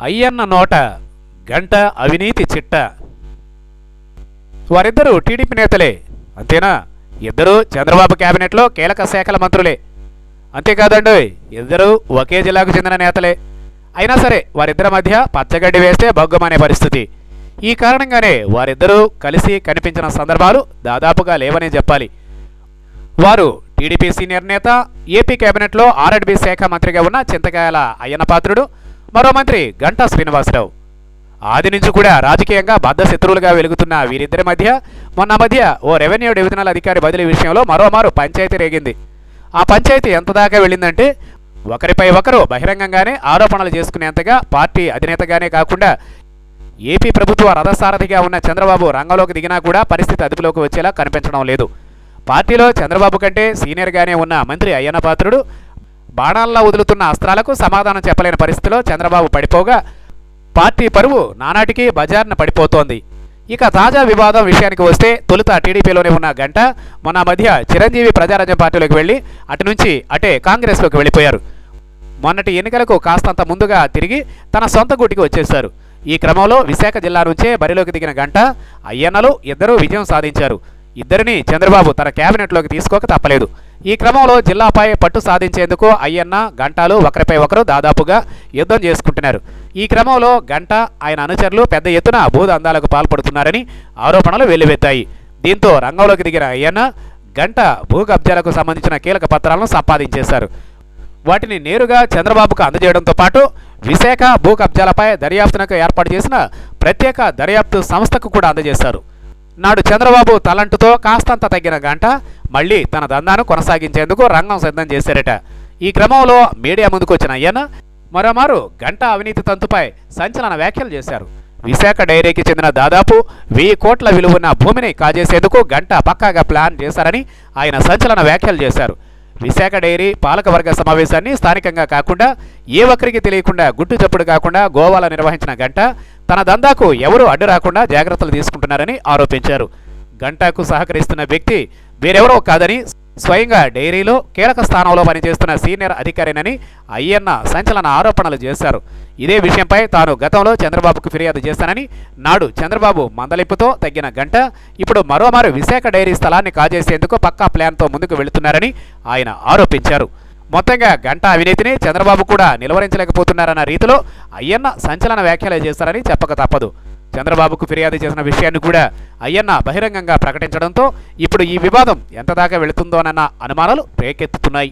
అయ్యన్న నోట గంట అవినీతి చిట్ట. వారిద్దరూ టీడీపీ నేతలే. అంతేనా? ఇద్దరూ చంద్రబాబు కేబినెట్లో కీలక శాఖల మంత్రులే. అంతేకాదండి ఇద్దరూ ఒకే జిల్లాకు చెందిన నేతలే. అయినా సరే వారిద్దరి మధ్య పచ్చగడ్డి వేస్తే బొగ్గమనే పరిస్థితి. ఈ కారణంగానే వారిద్దరూ కలిసి కనిపించిన సందర్భాలు దాదాపుగా లేవనే చెప్పాలి. వారు టీడీపీ సీనియర్ నేత ఏపీ కేబినెట్లో ఆర్ఎడ్బీ శాఖ మంత్రిగా ఉన్న చింతకాయల అయ్యన్న పాత్రుడు మరో మంత్రి గంటా శ్రీనివాసరావు. ఆది నుంచి కూడా రాజకీయంగా బద్ధశత్రువులుగా వెలుగుతున్న వీరిద్దరి మధ్య మొన్న మధ్య ఓ రెవెన్యూ డివిజనల్ అధికారి బదిలీ విషయంలో మరోమారు పంచాయతీ రేగింది. ఆ పంచాయతీ ఎంత దాకా వెళ్ళిందంటే ఒకరిపై ఒకరు బహిరంగంగానే ఆరోపణలు చేసుకునేంతగా పార్టీ అధినేతగానే కాకుండా ఏపీ ప్రభుత్వ రథసారథిగా ఉన్న చంద్రబాబు రంగంలోకి దిగినా కూడా పరిస్థితి అదుపులోకి వచ్చేలా కనిపించడం లేదు. పార్టీలో చంద్రబాబు కంటే సీనియర్గానే ఉన్న మంత్రి అయ్యన్న పాత్రుడు బాణాల్లో వదులుతున్న అస్త్రాలకు సమాధానం చెప్పలేని పరిస్థితిలో చంద్రబాబు పడిపోగా పార్టీ పరువు నానాటికి బజార్న పడిపోతోంది. ఇక తాజా వివాదం విషయానికి వస్తే తొలుత టీడీపీలోనే ఉన్న గంట మొన్న మధ్య చిరంజీవి ప్రజారాజ్యం పార్టీలోకి వెళ్ళి అటు నుంచి అటే కాంగ్రెస్లోకి వెళ్ళిపోయారు. మొన్నటి ఎన్నికలకు కాస్తంత ముందుగా తిరిగి తన సొంత గూటికి వచ్చేశారు. ఈ క్రమంలో విశాఖ జిల్లా నుంచే బరిలోకి దిగిన గంట అయ్యన్నలు ఇద్దరూ విజయం సాధించారు. ఇద్దరిని చంద్రబాబు తన కేబినెట్లోకి తీసుకోక తప్పలేదు. ఈ క్రమంలో జిల్లాపై పట్టు సాధించేందుకు అయ్యన్న గంటాలు ఒకరిపై ఒకరు దాదాపుగా యుద్ధం చేసుకుంటున్నారు. ఈ క్రమంలో గంట ఆయన అనుచరులు పెద్ద ఎత్తున భూదందాలకు పాల్పడుతున్నారని ఆరోపణలు వెల్లువెత్తాయి. దీంతో రంగంలోకి దిగిన అయ్యన్న గంట భూ కబ్జాలకు సంబంధించిన కీలక పత్రాలను సంపాదించేశారు. వాటిని నేరుగా చంద్రబాబుకు అందజేయడంతో పాటు విశాఖ భూ కబ్జాలపై దర్యాప్తునకు ఏర్పాటు చేసిన ప్రత్యేక దర్యాప్తు సంస్థకు కూడా అందజేశారు. నాడు చంద్రబాబు తలంటుతో కాస్తంత తగ్గిన గంట మళ్ళీ తన దందాను కొనసాగించేందుకు రంగం సిద్ధం చేశారట. ఈ క్రమంలో మీడియా ముందుకు వచ్చిన అయ్యన్న మరోమారు గంట అవినీతి తంతుపై సంచలన వ్యాఖ్యలు చేశారు. విశాఖ డైరీకి చెందిన దాదాపు వెయ్యి కోట్ల విలువన్న భూమిని కాజేసేందుకు గంట పక్కాగా ప్లాన్ చేశారని ఆయన సంచలన వ్యాఖ్యలు చేశారు. విశాఖ డైరీ పాలకవర్గ సమావేశాన్ని స్థానికంగా కాకుండా ఏ ఒక్కరికి తెలియకుండా గుట్టు చప్పుడు కాకుండా గోవాలో నిర్వహించిన గంట తన దందాకు ఎవరూ అడ్డు రాకుండా జాగ్రత్తలు తీసుకుంటున్నారని ఆరోపించారు. గంటాకు సహకరిస్తున్న వ్యక్తి వేరెవరో కాదని స్వయంగా డైరీలో కీలక స్థానంలో పనిచేస్తున్న సీనియర్ అధికారినని అయ్యన్న సంచలన ఆరోపణలు చేశారు. ఇదే విషయంపై తాను గతంలో చంద్రబాబుకు ఫిర్యాదు చేశానని నాడు చంద్రబాబు మందలింపుతో తగ్గిన గంట ఇప్పుడు మరోమారు విశాఖ డైరీ స్థలాన్ని కాజేసేందుకు పక్కా ప్లాన్తో ముందుకు వెళుతున్నారని ఆయన ఆరోపించారు. మొత్తంగా గంట అవినీతిని చంద్రబాబు కూడా నిలువరించలేకపోతున్నారన్న రీతిలో అయ్యన్న సంచలన వ్యాఖ్యలు చేస్తారని చెప్పక తప్పదు. చంద్రబాబుకు ఫిర్యాదు చేసిన విషయాన్ని కూడా అయ్యన్న బహిరంగంగా ప్రకటించడంతో ఇప్పుడు ఈ వివాదం ఎంత దాకా వెళుతుందోనన్న అనుమానాలు రేకెత్తుతున్నాయి.